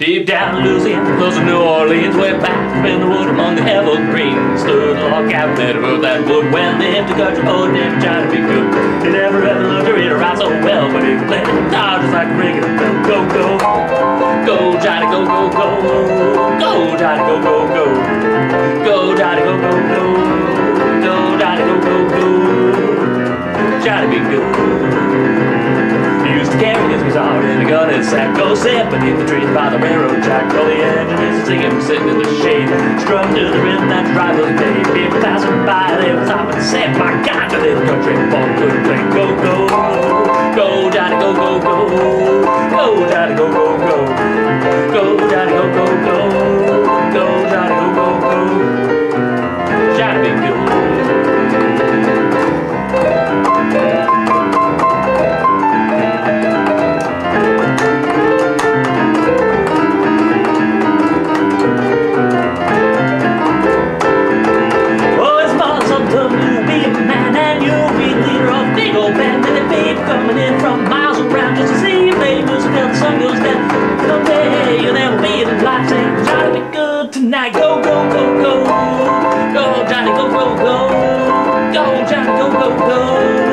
way down to Louisiana, close to New Orleans, way back in the wood among the evergreens. Stood the log cabin wrote that wood when they the country, oh, never trying to be good. He never ever learned to read or write so well, but he could play the guitar just like a regular bell. Go, go, go, Johnny, go, go, go, go, Johnny, go, go, go, go, Johnny, go, go, go, go, Johnny, go, go, go, Johnny, be good sack. Go sit beneath the trees by the railroad track. Call the engineers sing him sitting in the shade. Strum to the rhythm that drive was day. People passing by, they were stopping and said, My God, the little country boy could play. Go, go, go, Johnny, go, go, go. Go, go, go. Go, go, go. Go, Johnny, go, go, go.